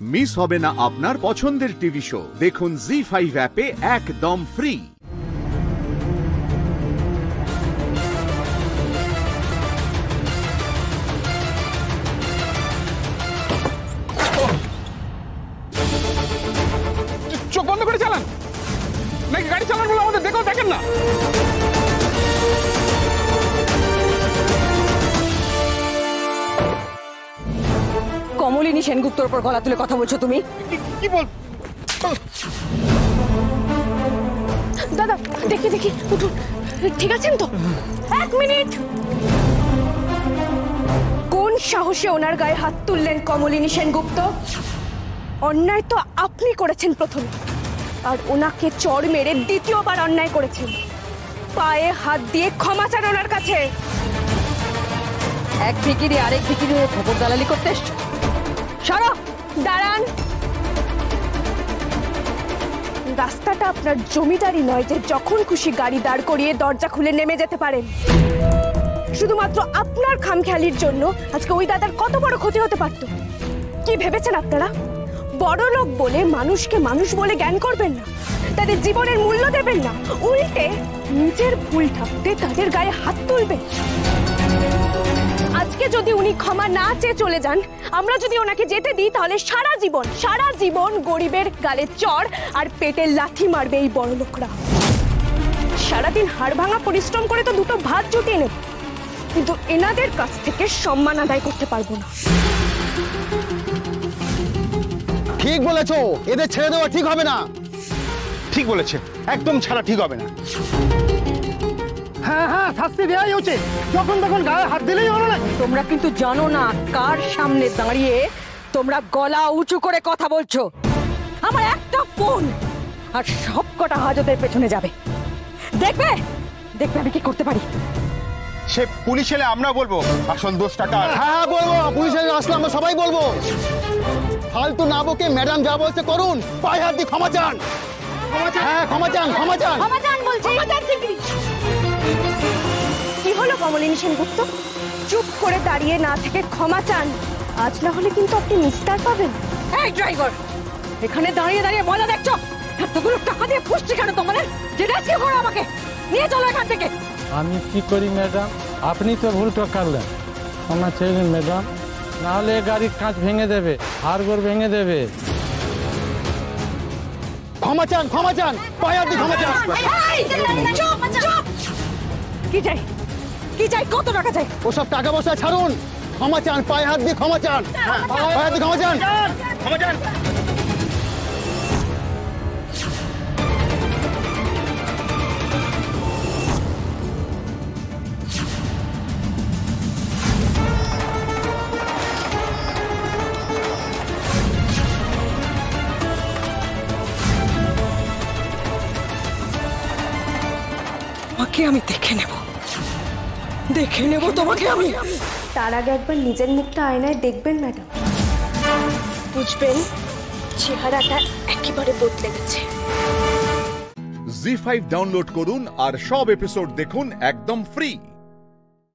Miss হবে না আপনার পছন্দের টিভি শো। দেখুন জি ফাইভ অ্যাপে একদম ফ্রি চোখ বন্ধ করে চালান। নাকি গাড়ি চালান বলে আমাদের দেখেও দেখেন না? কমলিনী সেনগুপ্তর উপর গলা তুলে কথা বলছো তুমি? কি- কি বল দাদা দেখি দেখি উঠুন। ঠিক আছেন তো? এক মিনিট! কোন সাহসে ওনার গায়ে হাত তুললেন কমলিনী সেনগুপ্ত? অন্যায় তো আপনি করেছেন প্রথমে আর ওনাকে চড় মেরে দ্বিতীয়বার অন্যায় করেছেন। পায়ে হাত দিয়ে ক্ষমা চান ওনার কাছে। এক ভিকিরি আরেক ভিকিরি হয়ে খবর দালালি করতে এসছো? সরো, দাঁড়ান। রাস্তাটা আপনার জমিদারি নয় যে যখন খুশি গাড়ি দাঁড় করিয়ে দরজা খুলে নেমে যেতে পারেন। শুধুমাত্র আপনার খামখেয়ালির জন্য আজকে ওই দাদার কত বড় ক্ষতি হতে পারত। কি ভেবেছেন আপনারা? বড় লোক বলে মানুষকে মানুষ বলে জ্ঞান করবেন না। তাদের জীবনের মূল্য দেবেন না। উল্টে নিজের ভুল ঠাকতে তাদের গায়ে হাত তুলবেন। আজকে যদি উনি ক্ষমা না চেয়ে চলে যান, আমরা যদি ওনাকে যেতে দিই, তাহলে সারা জীবন সারা জীবন গরিবের গালে চড় আর পেটের লাথি মারবে এই বড় লোকরা সারাদিন হাড় ভাঙা পরিশ্রম করে তো দুটো ভাত জুটিয়ে নেব। কিন্তু এনাদের কাছ থেকে সম্মান আদায় করতে পারব না। ঠিক বলেছ এদের ছেড়ে দেওয়া ঠিক হবে না। ঠিক বলেছে একদম ছাড়া ঠিক হবে না। হ্যাঁ হ্যাঁ শাস্তি দেওয়াই উচিত যখন তখন গায়ে হাত দিলেই হলো না তোমরা কিন্তু জানো না কার সামনে দাঁড়িয়ে তোমরা গলা উঁচু করে কথা বলছো। আমার একটা ফোন আর সব কটা হাজতের পেছনে যাবে। দেখবে? দেখবে আমি কি করতে পারি? সে পুলিশ এলে আমরা বলব আসল দোষটা কার? হ্যাঁ হ্যাঁ বলব পুলিশের আসলে আমরা সবাই বলব। ফালতু না বকে ম্যাডাম যা বলছে করুন। পায়ে হাত দিয়ে ক্ষমা চান। হ্যাঁ ক্ষমা চান ক্ষমা চান। ক্ষমা চান বলছি। কি হলো কমলিনী সেনগুপ্ত? চুপ করে দাঁড়িয়ে না থেকে ক্ষমা চান। আজ না হলে কিন্তু আপনি নিস্তার পাবেন। এই ড্রাইভার এখানে দাঁড়িয়ে দাঁড়িয়ে মজা দেখছ? এতগুলো টাকা দিয়ে পুষ্টি কেন তোমাদের? যেটা কি করো আমাকে। নিয়ে চলো এখান থেকে। আমি কি করি ম্যাডাম? আপনি তো ভুলটা করলেন ক্ষমা চাইলেন ম্যাডাম। নাহলে গাড়ির কাঁচ ভেঙে দেবে হাড়গোড় ভেঙে দেবে। ক্ষমা চান ক্ষমা চান পায়ে হাত দিয়ে ক্ষমা চান। কি চাই? কি চাই? কত টাকা চাই? ওসব টাকা পয়সা ছাড়ুন। ক্ষমা চান পায়ে হাত দিয়ে ক্ষমা চান। পায়ে হাত দিয়ে ক্ষমা চান। ক্ষমা চান। তোমাকে আমি দেখে নেব। দেখে নেব তোমাকে আমি। তার আগে একবার নিজের মুখটা আয়নায় দেখবেন ম্যাডাম। বুঝবেন চেহারাটা একেবারে বদলে গেছে। জি ফাইভ ডাউনলোড করুন আর সব এপিসোড দেখুন একদম ফ্রি